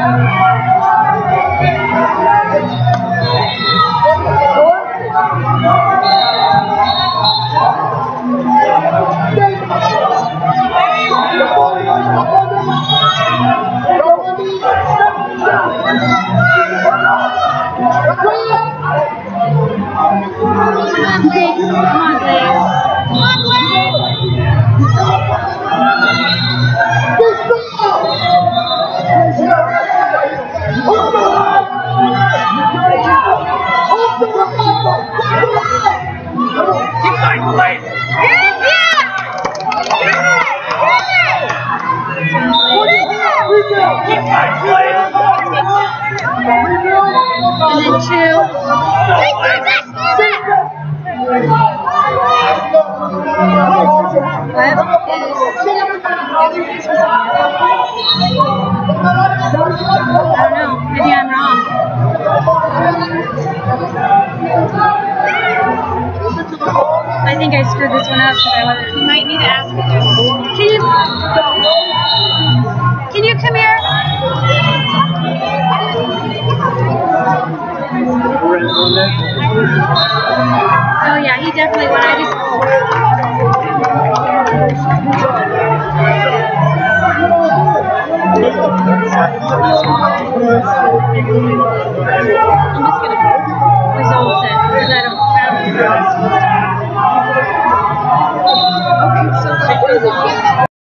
Yeah. I don't know. Maybe I'm wrong. I think I screwed this one up because I wasn't. You might need to ask. Can you, can you come here?